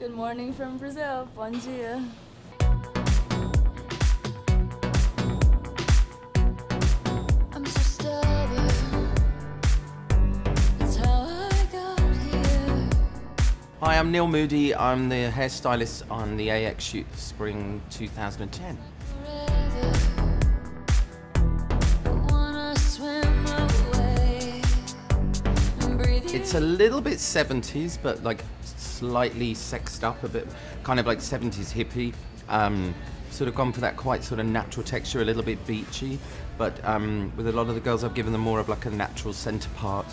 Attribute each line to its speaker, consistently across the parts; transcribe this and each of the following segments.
Speaker 1: Good morning from Brazil. Bom dia.
Speaker 2: I'm so stubborn. That's how I got here.
Speaker 3: Hi, I'm Neil Moodie. I'm the hairstylist on the AX shoot Spring 2010.
Speaker 2: Forever. Wanna swim away and breathe you
Speaker 3: It's a little bit 70s, but like slightly sexed up, a bit kind of like 70s hippie. Um, sort of gone for that quite sort of natural texture, a little bit beachy, but um, with a lot of the girls, I've given them more of like a natural centre part.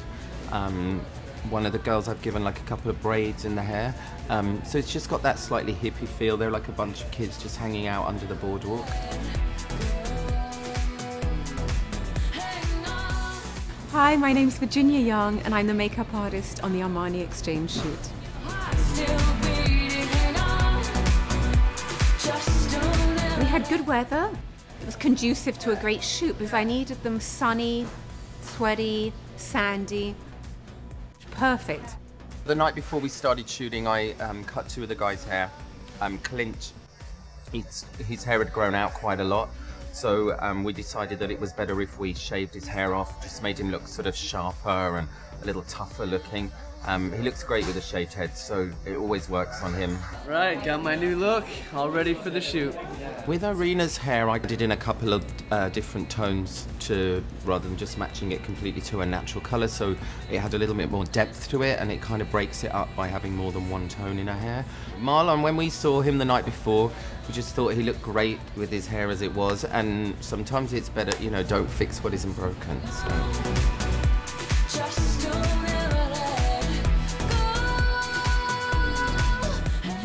Speaker 3: Um, one of the girls, I've given like a couple of braids in the hair, um, so it's just got that slightly hippie feel. They're like a bunch of kids just hanging out under the boardwalk.
Speaker 4: Hi, my name's Virginia Young, and I'm the makeup artist on the Armani Exchange shoot. Had good weather. It was conducive to a great shoot because I needed them sunny, sweaty, sandy. Perfect.
Speaker 3: The night before we started shooting, I um, cut two of the guys' hair. Um, Clint, his, his hair had grown out quite a lot, so um, we decided that it was better if we shaved his hair off, just made him look sort of sharper and a little tougher looking. Um, he looks great with a shaved head, so it always works on him.
Speaker 5: Right, got my new look, all ready for the shoot.
Speaker 3: With Irina's hair, I did in a couple of uh, different tones to rather than just matching it completely to a natural colour. So it had a little bit more depth to it, and it kind of breaks it up by having more than one tone in her hair. Marlon, when we saw him the night before, we just thought he looked great with his hair as it was. And sometimes it's better, you know, don't fix what isn't broken. So.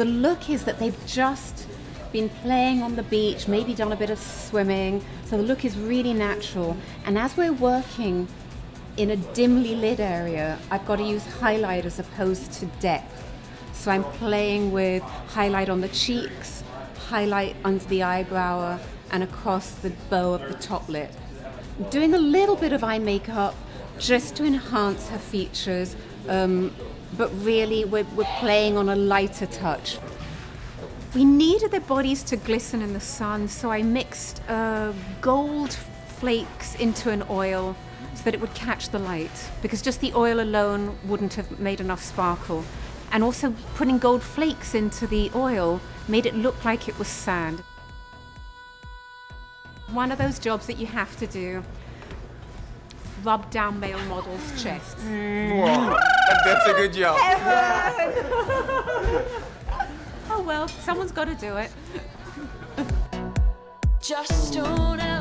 Speaker 4: The look is that they've just been playing on the beach, maybe done a bit of swimming. So the look is really natural. And as we're working in a dimly lit area, I've got to use highlight as opposed to depth. So I'm playing with highlight on the cheeks, highlight under the eyebrow, and across the bow of the top lid. Doing a little bit of eye makeup just to enhance her features, um, but really we're, we're playing on a lighter touch. We needed their bodies to glisten in the sun, so I mixed uh, gold flakes into an oil so that it would catch the light, because just the oil alone wouldn't have made enough sparkle. And also putting gold flakes into the oil made it look like it was sand. One of those jobs that you have to do rub down male models' chests.
Speaker 6: That's a good job.
Speaker 4: Oh well, someone's got to do it.
Speaker 2: Just don't ever